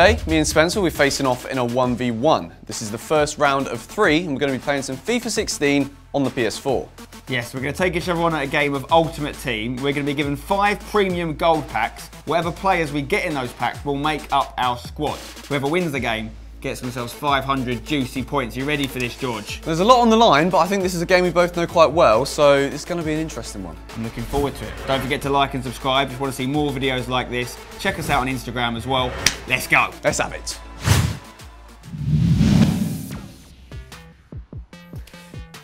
Today, me and Spencer will be facing off in a 1v1. This is the first round of three, and we're going to be playing some FIFA 16 on the PS4. Yes, we're going to take each other on at a game of Ultimate Team. We're going to be given five premium gold packs. Whatever players we get in those packs will make up our squad. Whoever wins the game gets themselves 500 juicy points. You ready for this, George? There's a lot on the line, but I think this is a game we both know quite well, so it's going to be an interesting one. I'm looking forward to it. Don't forget to like and subscribe if you want to see more videos like this. Check us out on Instagram as well. Let's go. Let's have it.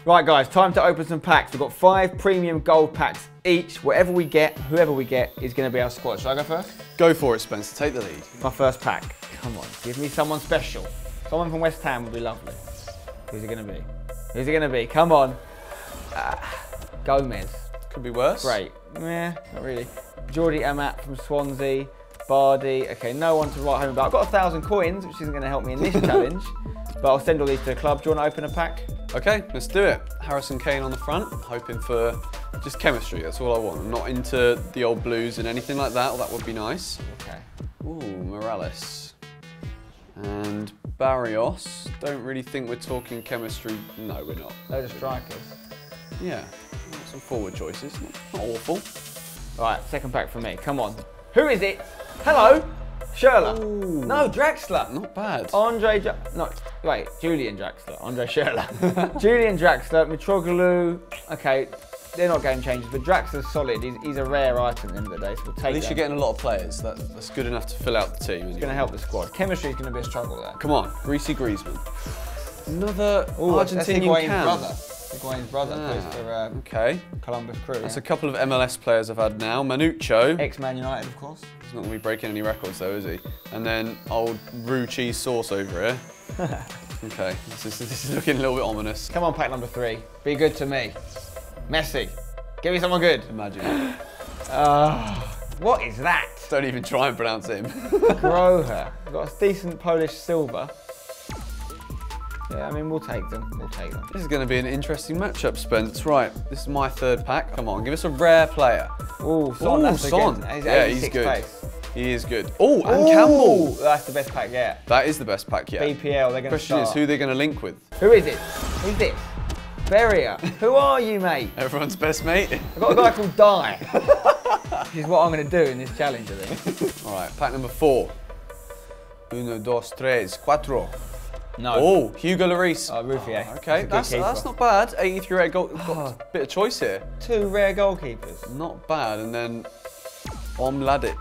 Right, guys, time to open some packs. We've got five premium gold packs each. Whatever we get, whoever we get, is going to be our squad. Should I go first? Go for it, Spencer. Take the lead. My first pack. Come on, give me someone special. Someone from West Ham would be lovely. Who's it going to be? Who's it going to be? Come on. Ah, Gomez. Could be worse. Great. Yeah, not really. Jordi Amat from Swansea. Bardi. Okay, no one to write home about. I've got a thousand coins, which isn't going to help me in this challenge. But I'll send all these to the club. Do you want to open a pack? Okay, let's do it. Harrison Kane on the front, hoping for just chemistry. That's all I want. I'm not into the old blues and anything like that. Well, that would be nice. Okay. Ooh, Morales. And Barrios. Don't really think we're talking chemistry. No, we're not. Those are strikers. Yeah, some forward choices. Not, awful. Right, second pack for me. Come on. Who is it? Hello? Schürrle. Ooh. No, Draxler. Not bad. Andre, ja no, wait, Julian Draxler, Andre Schürrle. Julian Draxler, Mitroglou, okay, they're not game changers, but Draxler's solid. He's, he's a rare item at the end of the day, so we'll take At least that. you're getting a lot of players. That, that's good enough to fill out the team. It's going to help the squad. Chemistry is going to be a struggle there. Come on, Greasy Griezmann. Another Ooh, Argentinian cam. brother. Higuain's brother plays Ah, for uh, Okay, Columbus Crew. that's yeah. a couple of MLS players I've had now. Manucho. Ex-Man United, of course. He's not going to be breaking any records though, is he? And then old roux cheese sauce over here. okay, this is, this is looking a little bit ominous. Come on, pack number three. Be good to me. Messi. Give me someone good. Imagine. Ah, what is that? Don't even try and pronounce him. Groher. We've got a decent Polish silver. Yeah, I mean, we'll take them. We'll take them. this is going to be an interesting matchup, Spence. Right, this is my third pack. Come on, give us a rare player. Ooh, Son. Ooh, that's Son. He's Yeah, he's good. He is good. Oh, and Ooh, Campbell. That's the best pack yet. That is the best pack yet. BPL, they're going to Question start. is who they're going to link with. Who is it? Who's this? Beria. Who are you, mate? Everyone's best mate. I've got a guy called Die. Which is what I'm going to do in this challenge, I think. All right, pack number four. Uno, dos, tres, cuatro. No. Oh, Hugo Lloris. Oh, Ruffier. Okay, That's that's, that's not bad. 83 rate goal. Got a bit of choice here. Two rare goalkeepers. Not bad. And then Omladic.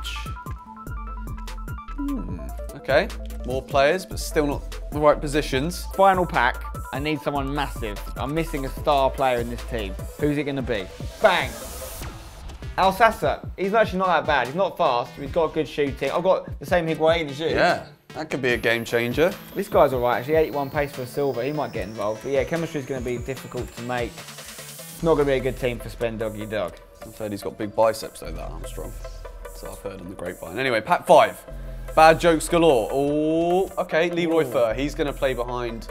Hmm. Okay, more players, but still not the right positions. Final pack. I need someone massive. I'm missing a star player in this team. Who's it going to be? Bang! Alsassa. He's actually not that bad. He's not fast. He's got good shooting. I've got the same Higuain as you. Yeah, that could be a game changer. This guy's all right, actually. 81 pace for a silver. He might get involved. But yeah, chemistry is going to be difficult to make. It's not going to be a good team for Spend Doggy Dog. I've heard he's got big biceps though, that Armstrong. So I've heard on the grapevine. Anyway, pack five. Bad jokes galore. Oh, okay, Leroy Ooh. Fer. He's going to play behind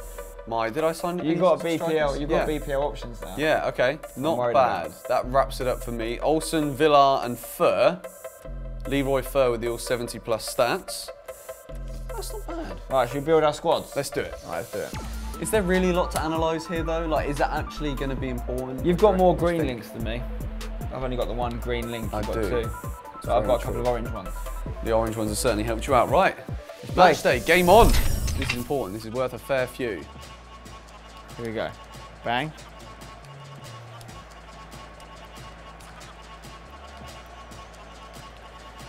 my. Did I sign? You got? BPL. You got yeah. BPL options now. Yeah, okay. Not bad. about That wraps it up for me. Olsen, Villar, and Fer. Leroy Fer with the all 70 plus stats. That's not bad. Right, should we build our squads? Let's do it. Right, let's do it. Is there really a lot to analyse here though? Like, is that actually going to be important? You've got more What do you green links than me. I've only got the one green link. You've I got do. two. So I've got a couple true. of orange ones. The orange ones have certainly helped you out. Right. Match day, game on. This is important. This is worth a fair few. Here we go. Bang.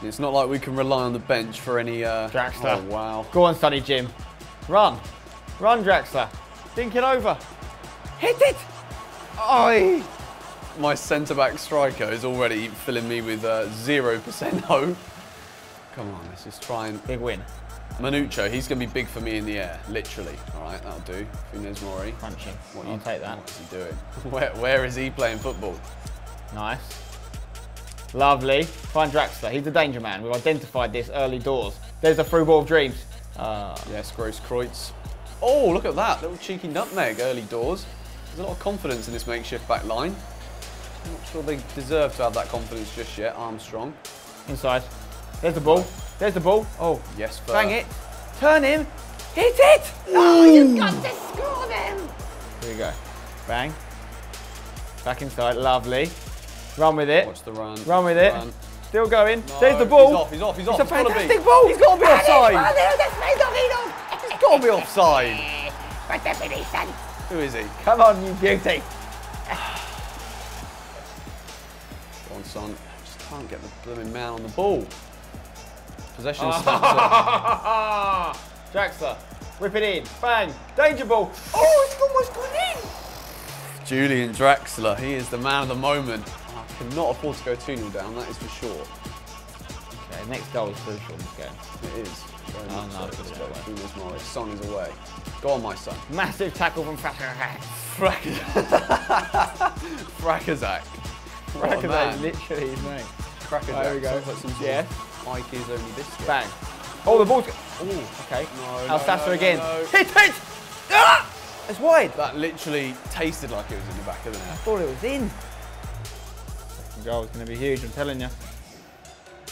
It's not like we can rely on the bench for any. Uh, Draxler. Oh, wow. Go on, Sonny Jim. Run. Run, Draxler. Dink it over. Hit it. Oi. My centre back striker is already filling me with uh, 0% hope. Come on, let's just try and. Big win. Manucho, he's going to be big for me in the air, literally. All right, that'll do. Funes Mori. Punching. What I'll you- take that. What's he doing? Where, where is he playing football? Nice. Lovely. Find Draxler. He's the danger man. We've identified this early doors. There's the through ball of dreams. Uh, Yes, Grosskreutz. Oh, look at that. Little cheeky nutmeg early doors. There's a lot of confidence in this makeshift back line. I'm not sure they deserve to have that confidence just yet, Armstrong. inside. There's the ball. There's the ball. Oh, Yes, Fer. bang it. Turn him. Hit it. Oh, oh you've got to score them. Here we go. Bang. Back inside. Lovely. Run with it. Watch the run. Run with it. Run. Still going. No, There's the ball. He's off, he's off, he's off. It's a gotta be. fantastic ball. He's got oh, to be offside. It's He's got to be offside. By definition. Who is he? Come on, you beauty. Go on, son. Just can't get the blooming man on the ball. Possession stats Draxler. Whip it in. Bang. Danger ball. Oh, it's almost gone in. Julian Draxler, he is the man of the moment. I cannot afford to go 2 0 down, that is for sure. Okay, next goal is crucial in this game. It is. Very Oh, no, so. it's Let's go. other way. Funes Mori. Son is away. Go on, my son. Massive tackle from Fracker. Frakazak. What a literally his name. Frakazak. There we go. Like some Yeah. Of Ike's only biscuit. Bang. Oh, the ball's. Oh, okay. No, Alsasser no, no, again. no. Hit it! Ah! It's wide. That literally tasted like it was in the back of the net. I thought it was in. Second goal is going to be huge, I'm telling you.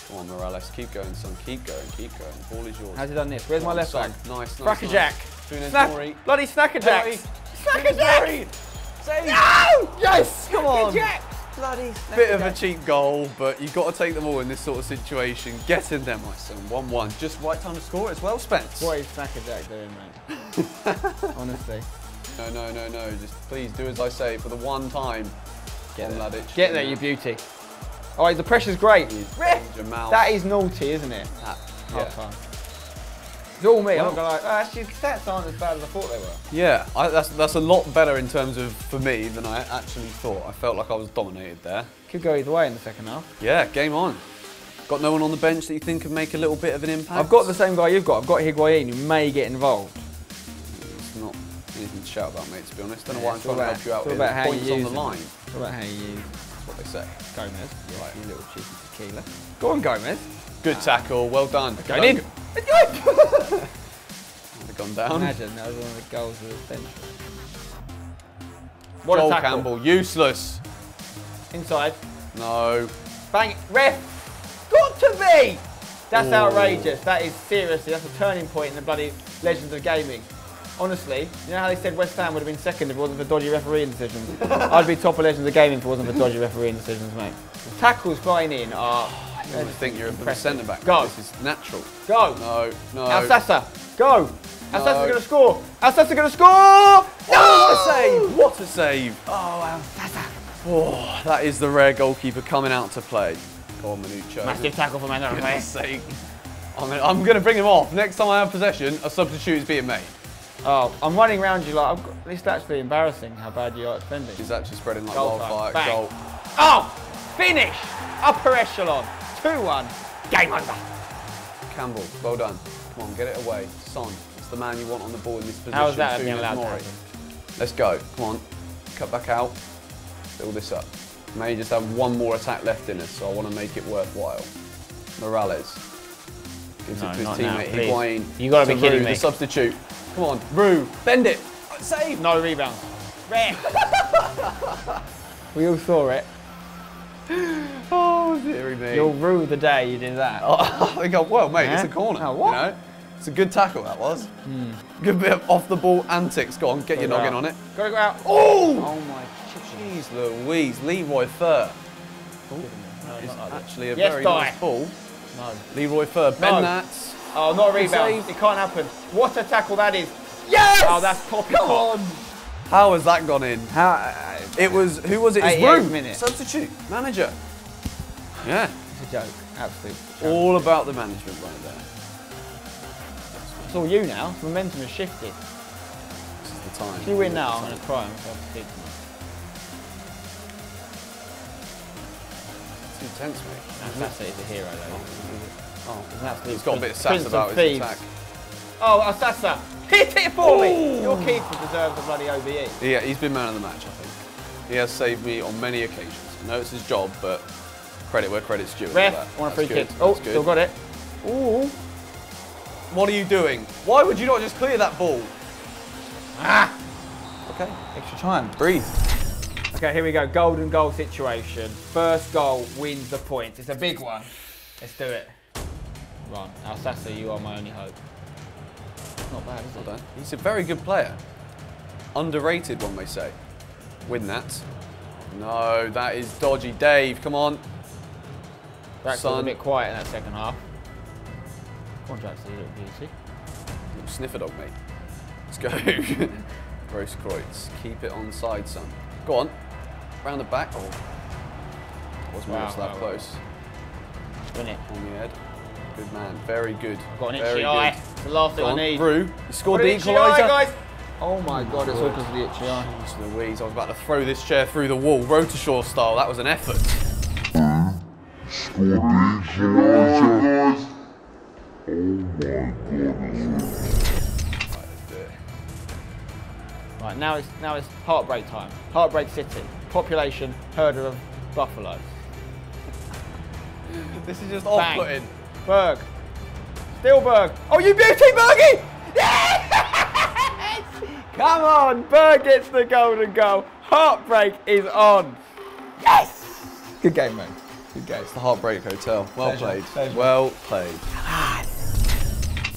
Come on, Morales. Keep going, son. Keep going. Keep going. The Ball is yours. How's he done this? Where's my left back? Nice, nice. Fracker Jack. Funes Snap. Mori. Bloody Snacker Jack. Penalty. Snacker Funes Jack. Mori. Save. No! Yes! Come on. Jack. Bloody Snacker Bit of a cheap goal, but you've got to take them all in this sort of situation. Get in there, my son. 1 1. Just right time to score. It's well spent. What is Snacker Jack doing, mate? Honestly. No, no, no, no. Just please do as I say for the one time. Get on there. Mladic. Get there, you beauty. All right, the pressure's great. He's Jamal. That is naughty, isn't it? That- Half yeah. It's all me. I'm like. Oh, actually, stats aren't as bad as I thought they were. Yeah, I, that's that's a lot better in terms of for me than I actually thought. I felt like I was dominated there. Could go either way in the second half. Yeah, game on. Got no one on the bench that you think could make a little bit of an impact? I've got the same guy you've got. I've got Higuain who may get involved. It's not anything to shout about, mate. To be honest, don't know Yeah, why I'm it's trying to help you out it's all here. about how you Points on the line. What about how you use That's what they say. Gomez? Yeah, Right. you little cheeky tequila. Go on, Gomez. Good tackle. Well done. Going in. They've gone down. Imagine that was one of the goals of the century. What Joel a tackle. Campbell, useless. Inside. No. Bang. Ref. Got to be. That's Ooh. outrageous. That is seriously, that's a turning point in the bloody legends of gaming. Honestly, you know how they said West Ham would have been second if it wasn't for dodgy refereeing decisions? I'd be top of legends of gaming if it wasn't for dodgy refereeing decisions, mate. The tackles flying in are. I think you're a centre back. Go. This is natural. Go. No, no. Alsassa, go. No. going to score. Alsassa's going to score. Oh, what a save! What a save! Oh, Alsassa. Oh, that is the rare goalkeeper coming out to play. Go on, Manucho. Massive tackle for For Man goodness sake. I'm gonna, I'm gonna bring him off. Next time I have possession, a substitute is being made. Oh, I'm running around you like, got, it's actually embarrassing how bad you are at defending. He's actually spreading like Goal wildfire. Goal. Oh, finish. Upper echelon. 2-1. Game over. Campbell, well done. Come on, get it away. Son, it's the man you want on the ball in this position. How is that being allowed Mori. happen? Let's go. Come on. Cut back out. Build this up. May just have one more attack left in us, so I want to make it worthwhile. Morales. Gives No, it to his not now, teammate please. Higuain. You gotta be kidding Rue, me. The substitute. Come on, Rue, bend it. Save. No rebound. Ref. we all saw it. Oh, dearie me. You'll rue the day you did that. Oh, I I- well, mate, it's a corner. Oh, what? You know? It's a good tackle, that was. Hmm. Good bit of off the ball antics. Go on, get your Go noggin out. on it. Gotta go out. Oh! Oh my Jeez Louise, Leroy Fer oh, No, it's like actually a Yes, very die. nice ball. No. Leroy Fer, No. bend that. Oh, not a rebound. It can't happen. What a tackle that is. Yes! Oh, that's poppy Come on! How has that gone in? How? Uh, It was, who was it? It's 88 Rue. minutes. Substitute, manager. Yeah, it's a joke. Absolute. joke. all about the management right there. It's all you now. Momentum has shifted. This is the time. If you win now, I'm going to cry myself to sleep tonight. Too tense, mate. That's it. He's a hero, though. Oh, an absolute he's got a bit of sass about his attack. Oh, Asasa, hit it for me. Your keeper deserves a bloody. OBE. Yeah, he's been man of the match, I think. He has saved me on many occasions. I know it's his job, but credit where credit's due. Ref, want a free kick. Oh, good. still got it. Ooh. What are you doing? Why would you not just clear that ball? Ah. Okay, Extra time. breathe. Okay, here we go. Golden goal situation. First goal wins the point. It's a big one. Let's do it. Run. Alsassa, you are my only hope. Not bad, is it? Well. He's a very good player. Underrated, one may say. Win that. No, that is dodgy. Dave, come on. Drax was a bit quiet in that second half. Come on, Drax, you little beauty. Little sniffer dog, mate. Let's go. Grosskreutz. Keep it on side, son. Go on. Round the back. Oh. Was Wow, that wow, close? Win it. On the head. Good man. Very good. Got an Very itchy eye. good. It's the last thing Go I need. through. He scored Got the an equaliser. Oh my god, it's all because of the itchy eye. Jeez Louise, I was about to throw this chair through the wall, Rotashaw style. That was an effort. Right, let's do it. Right, now it's now it's heartbreak time. Heartbreak City. Population, herder of buffalo. This is just Bang. off-putting. Berg. Stillberg. Oh, you beauty, Bergie! Yes! Come on, Berg gets the golden goal. Heartbreak is on. Yes! Good game, man. Good game. It's the Heartbreak Hotel. Well Pleasure, played. pleasure. Well played.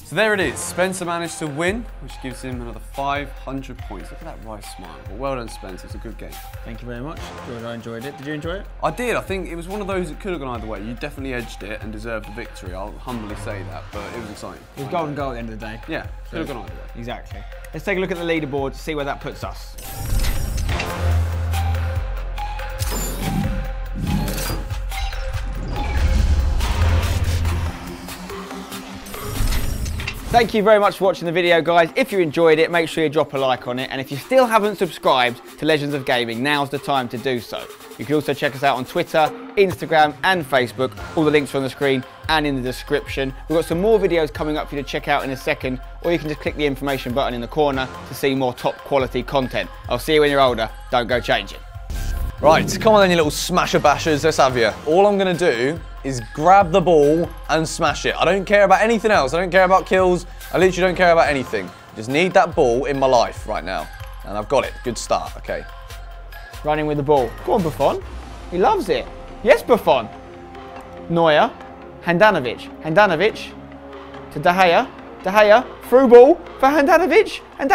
So there it is. Spencer managed to win, which gives him another 500 points. Look at that wry smile. Well, well done, Spencer. It's a good game. Thank you very much. Good, I enjoyed it. Did you enjoy it? I did. I think it was one of those that could have gone either way. You definitely edged it and deserved the victory. I'll humbly say that, but it was exciting. It was golden goal at the end of the day. Yeah, could have gone either way. Exactly. Let's take a look at the leaderboard to see where that puts us. Thank you very much for watching the video, guys. If you enjoyed it, make sure you drop a like on it. And if you still haven't subscribed to Legends of Gaming, now's the time to do so. You can also check us out on Twitter, Instagram, and Facebook. All the links are on the screen and in the description. We've got some more videos coming up for you to check out in a second, or you can just click the information button in the corner to see more top quality content. I'll see you when you're older. Don't go changing. Right, come on then, you little smasher bashers. Let's have you. All I'm going to do is grab the ball and smash it. I don't care about anything else. I don't care about kills. I literally don't care about anything. Just need that ball in my life right now. And I've got it. Good start. Okay. Running with the ball. Go on, Buffon. He loves it. Yes, Buffon. Neuer. Handanovic. Handanovic to De Gea. De Gea. Through ball for Handanovic. And